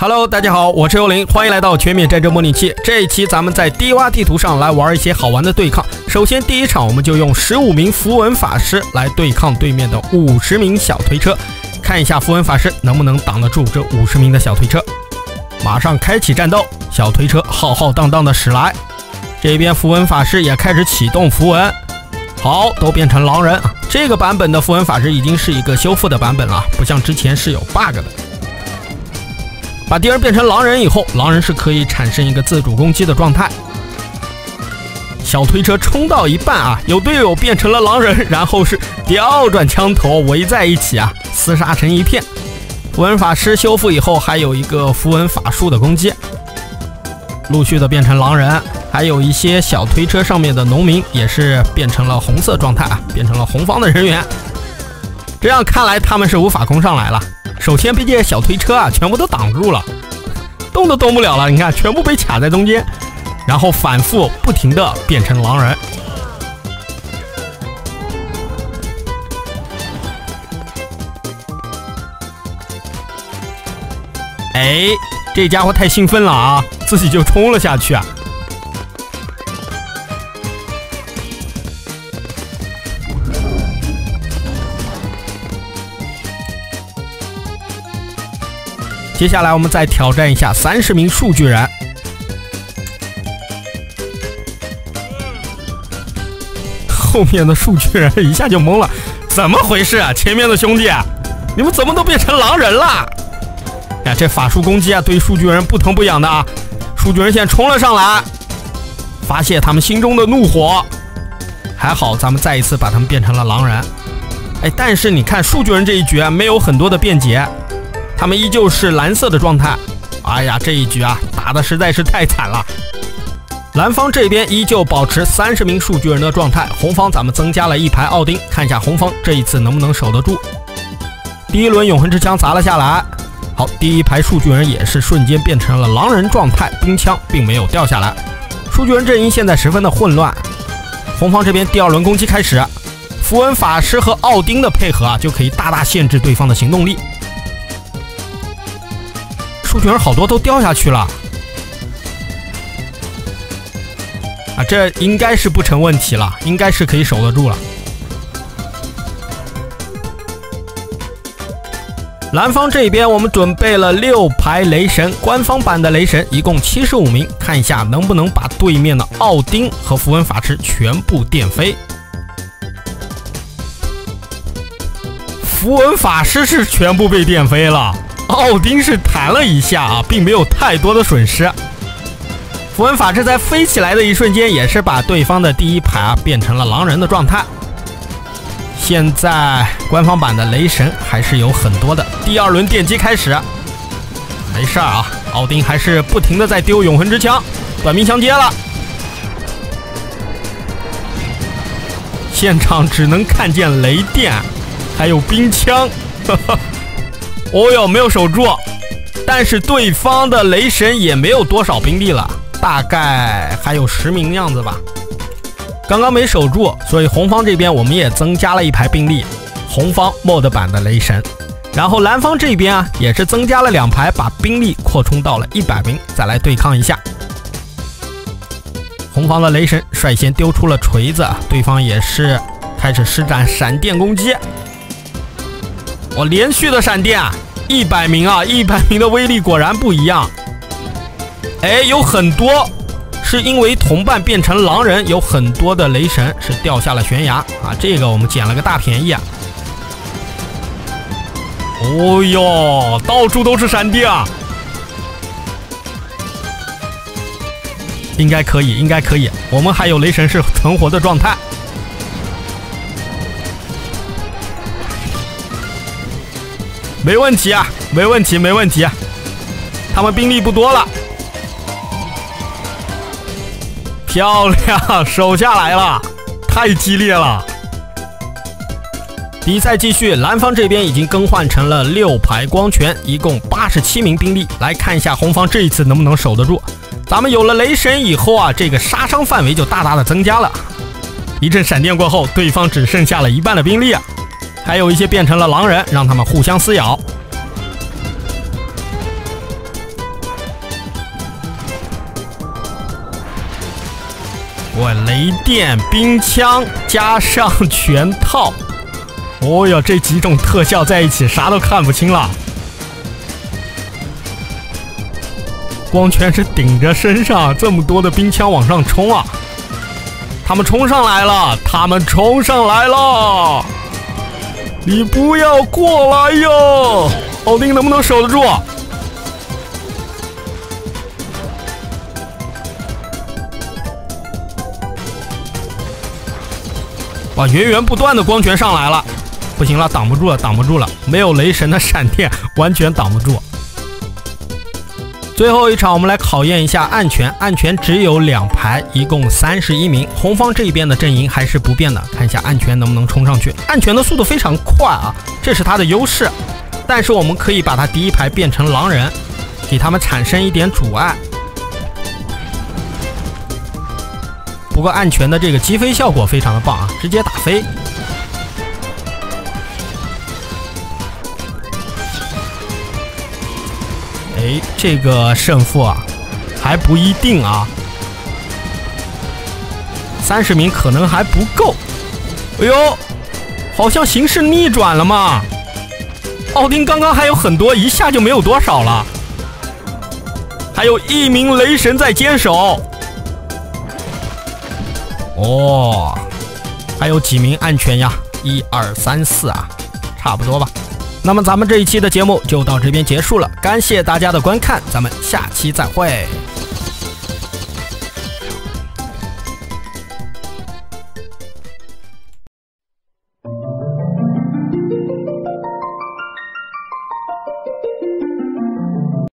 Hello，大家好，我是幽灵，欢迎来到全面战争模拟器。这一期咱们在低洼地图上来玩一些好玩的对抗。首先第一场，我们就用十五名符文法师来对抗对面的五十名小推车，看一下符文法师能不能挡得住这五十名的小推车。马上开启战斗，小推车浩浩荡荡的驶来，这边符文法师也开始启动符文。好，都变成狼人。这个版本的符文法师已经是一个修复的版本了，不像之前是有 bug 的。把敌人变成狼人以后，狼人是可以产生一个自主攻击的状态。小推车冲到一半啊，有队友变成了狼人，然后是调转枪头围在一起啊，厮杀成一片。符文法师修复以后，还有一个符文法术的攻击，陆续的变成狼人，还有一些小推车上面的农民也是变成了红色状态啊，变成了红方的人员。这样看来，他们是无法攻上来了。首先被这些小推车啊，全部都挡住了，动都动不了了。你看，全部被卡在中间，然后反复不停的变成狼人。哎，这家伙太兴奋了啊，自己就冲了下去啊！接下来我们再挑战一下三十名数据人。后面的数据人一下就懵了，怎么回事啊？前面的兄弟，你们怎么都变成狼人了？呀，这法术攻击啊，对数据人不疼不痒的啊！数据人现在冲了上来，发泄他们心中的怒火。还好咱们再一次把他们变成了狼人。哎，但是你看数据人这一局啊，没有很多的便捷。他们依旧是蓝色的状态，哎呀，这一局啊打的实在是太惨了。蓝方这边依旧保持三十名数据人的状态，红方咱们增加了一排奥丁，看一下红方这一次能不能守得住。第一轮永恒之枪砸了下来，好，第一排数据人也是瞬间变成了狼人状态，冰枪并没有掉下来。数据人阵营现在十分的混乱，红方这边第二轮攻击开始，符文法师和奥丁的配合啊就可以大大限制对方的行动力。数据人好多都掉下去了，啊，这应该是不成问题了，应该是可以守得住了。蓝方这边我们准备了六排雷神，官方版的雷神一共七十五名，看一下能不能把对面的奥丁和符文法师全部电飞。符文法师是全部被电飞了。奥丁是弹了一下啊，并没有太多的损失。符文法师在飞起来的一瞬间，也是把对方的第一排啊变成了狼人的状态。现在官方版的雷神还是有很多的。第二轮电击开始，没事儿啊，奥丁还是不停的在丢永恒之枪，短兵相接了。现场只能看见雷电，还有冰枪。哈哈。哦哟，没有守住，但是对方的雷神也没有多少兵力了，大概还有十名样子吧。刚刚没守住，所以红方这边我们也增加了一排兵力，红方 mod 版的雷神。然后蓝方这边啊，也是增加了两排，把兵力扩充到了一百名，再来对抗一下。红方的雷神率先丢出了锤子，对方也是开始施展闪电攻击。我连续的闪电，一百名啊，一百名的威力果然不一样。哎，有很多是因为同伴变成狼人，有很多的雷神是掉下了悬崖啊，这个我们捡了个大便宜啊。哦哟，到处都是闪电啊，应该可以，应该可以，我们还有雷神是存活的状态。没问题啊，没问题，没问题。他们兵力不多了，漂亮，守下来了，太激烈了。比赛继续，蓝方这边已经更换成了六排光拳，一共八十七名兵力。来看一下红方这一次能不能守得住。咱们有了雷神以后啊，这个杀伤范围就大大的增加了。一阵闪电过后，对方只剩下了一半的兵力啊。还有一些变成了狼人让他们互相撕咬。我雷电冰枪加上拳套。哦哟这几种特效在一起啥都看不清了。光圈是顶着身上这么多的冰枪往上冲啊。他们冲上来了他们冲上来了。你不要过来哟！奥丁能不能守得住？哇，源源不断的光拳上来了，不行了，挡不住了，挡不住了，没有雷神的闪电，完全挡不住。最后一场，我们来考验一下暗拳。暗拳只有两排，一共三十一名。红方这一边的阵营还是不变的，看一下暗拳能不能冲上去。暗拳的速度非常快啊，这是他的优势。但是我们可以把他第一排变成狼人，给他们产生一点阻碍。不过暗拳的这个击飞效果非常的棒啊，直接打飞。哎，这个胜负啊，还不一定啊。三十名可能还不够。哎呦，好像形势逆转了嘛。奥丁刚刚还有很多，一下就没有多少了。还有一名雷神在坚守。哦，还有几名暗拳呀？一二三四啊，差不多吧。那么咱们这一期的节目就到这边结束了，感谢大家的观看，咱们下期再会。